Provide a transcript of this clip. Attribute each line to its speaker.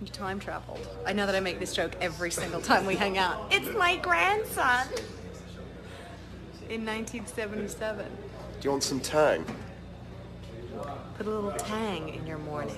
Speaker 1: You time traveled. I know that I make this joke every single time we hang out. It's my grandson. In 1977.
Speaker 2: Do you want some tang?
Speaker 1: Put a little tang in your morning.